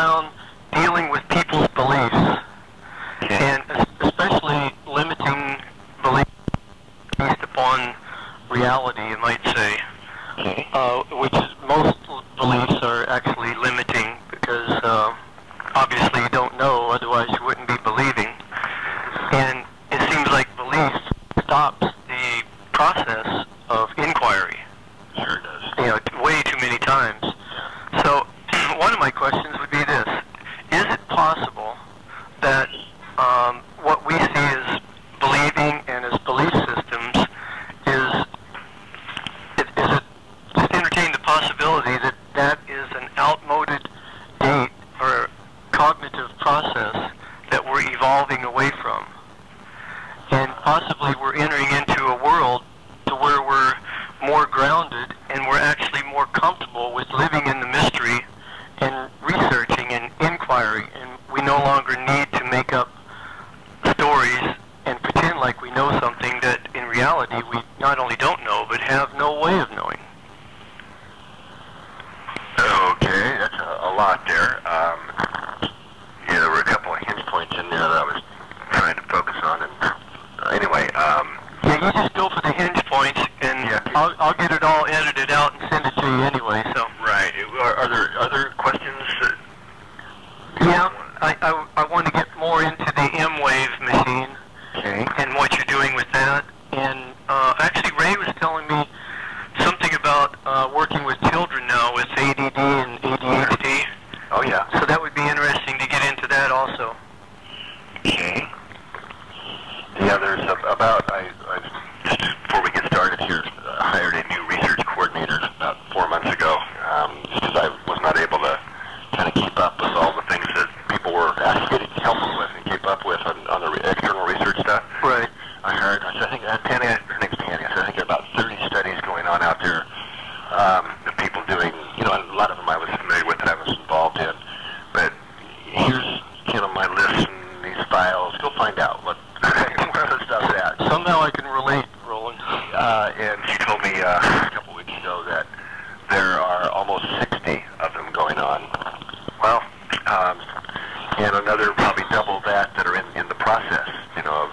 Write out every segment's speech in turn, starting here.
around possibly we're entering in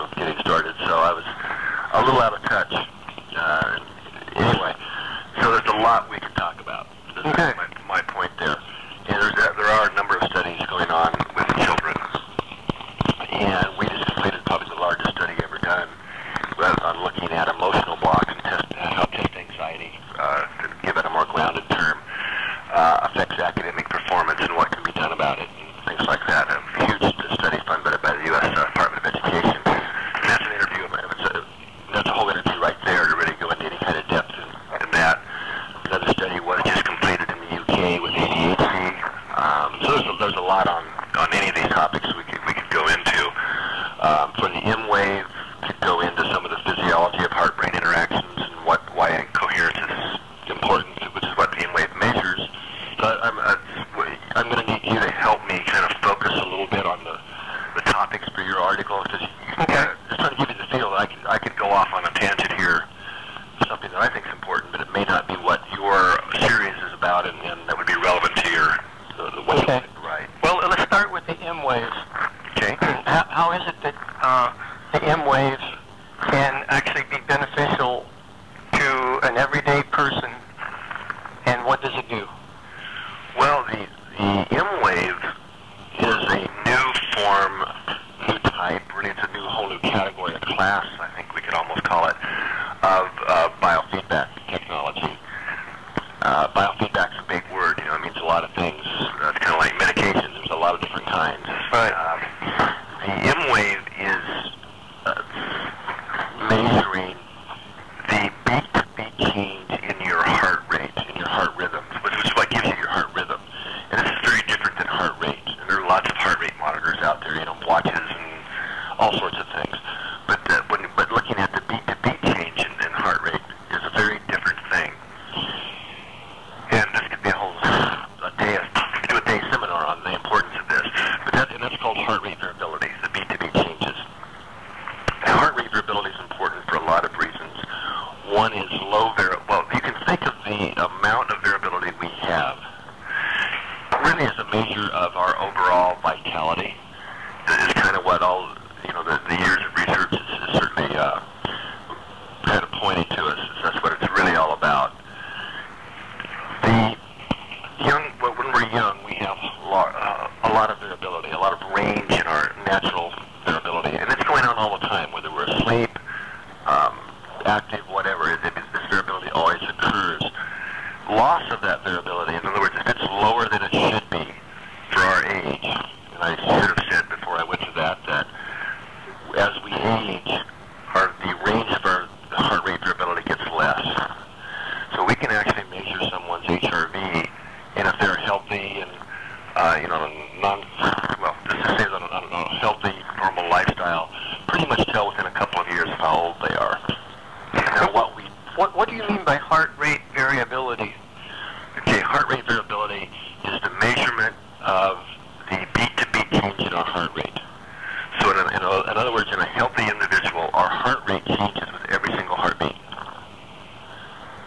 of getting started, so I was a little out of touch. Uh, anyway, so there's a lot we can talk about. That's okay. My, my point there. And there's a, there are a number of studies going on with children, and we just completed probably the largest study ever done uh, on looking at emotional blocks and test, uh, how test anxiety, uh, to give it a more grounded term, uh, affects academic performance and what can be done about it and things like that. And is uh, measuring in, a, in other words, in a healthy individual, our heart rate changes with every single heartbeat.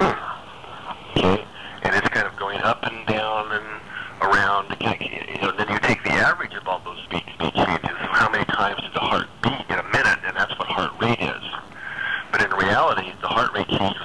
Hmm. Okay? And it's kind of going up and down and around. You know, then you take the average of all those beat, beat changes. So how many times does the heart beat in a minute? And that's what heart rate is. But in reality, the heart rate changes.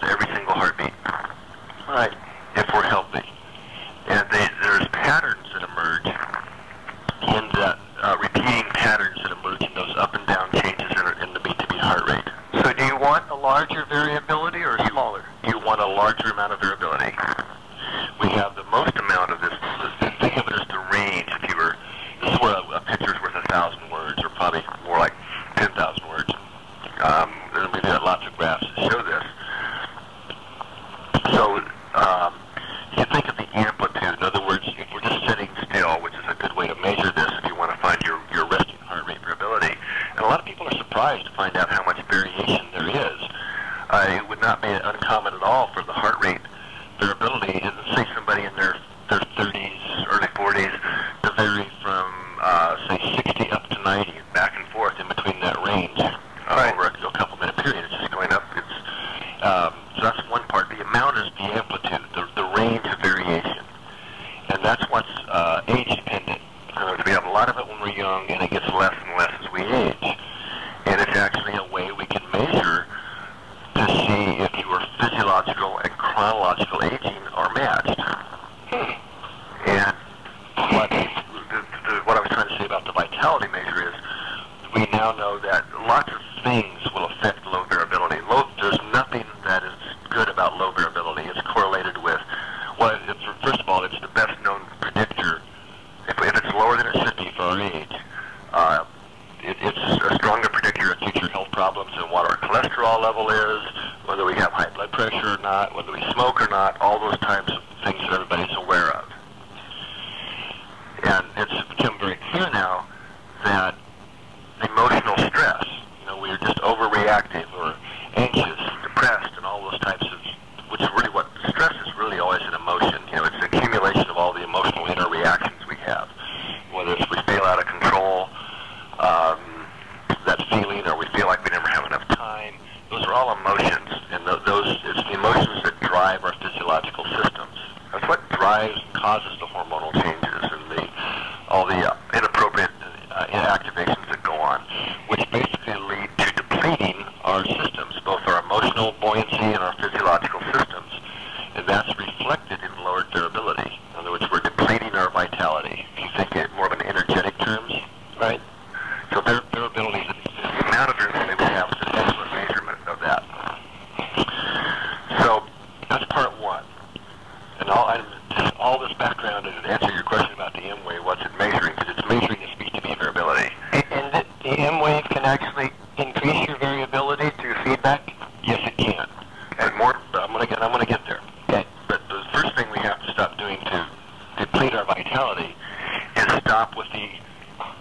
So um, mortality measure is, we now know that lots of things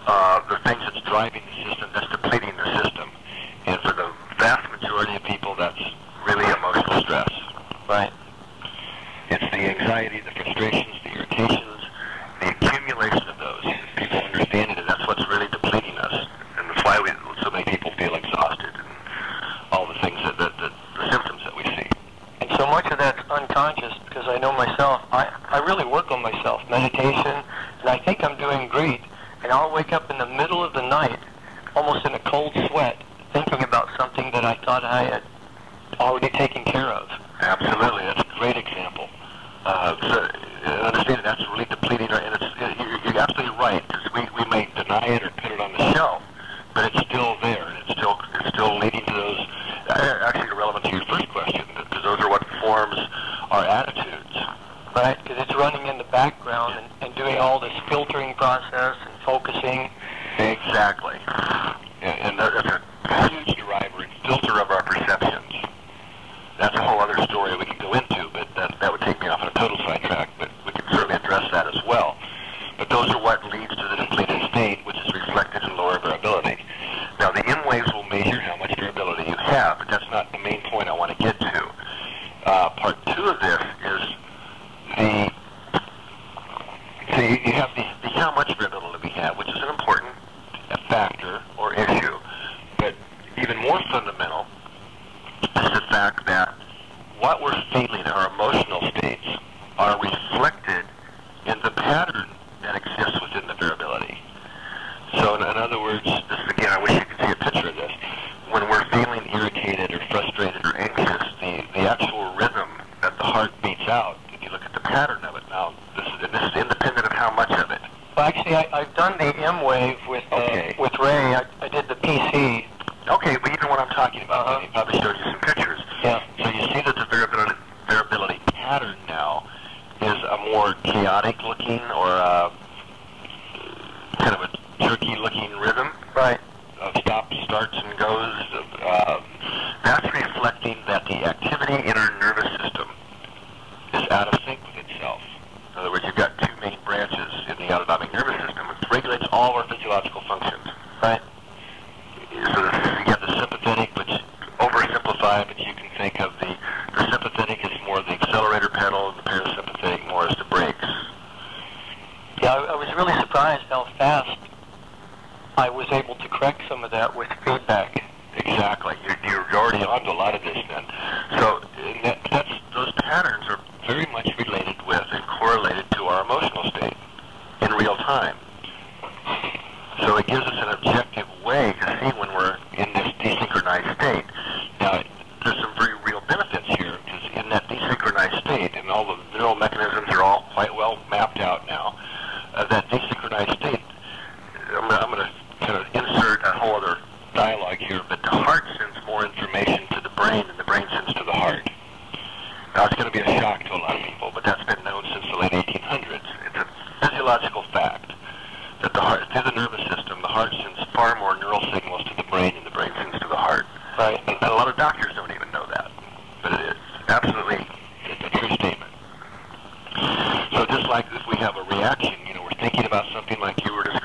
uh, the things that's driving the system, that's depleting the system. And for the vast majority of people, that's really emotional stress. Right. It's the anxiety, the frustrations, the irritations, the accumulation of those. People understand it, and that's what's really depleting us. And that's why we, so many people feel exhausted and all the things that, that, that the symptoms that we see. And so much of that's unconscious because I know myself, I, I really work on myself, meditation, and I think I'm doing great and I'll wake up in the middle of the night, almost in a cold sweat, thinking about something that I thought I had already taken care of. Absolutely, that's a great example. Uh, so, uh, understand that's really depleting, and it's, you're, you're absolutely right, because we, we may deny it or that's not the main point I want to get is a more chaotic looking or a, kind of a jerky looking rhythm Right. of stops, starts, and goes. Uh, that's reflecting that the activity in our nervous system is out of sync with itself. In other words, you've got two main branches in the autonomic nervous system, which regulates all our physiological functions. Right. So you have the sympathetic, which oversimplified, but you can think of the, the sympathetic as more the accelerator pedal, and the parasympathetic more as the brakes. Yeah, I, I was how fast I was able to correct some of that with feedback. Exactly. You're, you're already onto a lot of this then. So that, that's, those patterns are very much related with and correlated to our emotional state in real time. So it gives us an objective way to see when we're in this desynchronized state. Now, there's some very real benefits here because in that desynchronized state, and all the neural mechanisms are all quite well mapped out now, uh, that desynchronized state, I'm, gonna- I'm going to kind of insert a whole other dialogue here, but the heart sends more information to the brain than the brain sends to the heart. Now, it's going to be a shock to a lot of people, but that's been known since the late 1800s. It's a physiological fact that the heart, through the nervous system, the heart sends far more neural signals to the brain than the brain sends to the heart. Right. And a lot of doctors don't even know that, but it is absolutely a true statement. So just like if we have a reaction, you know, we're thinking about something like you were describing,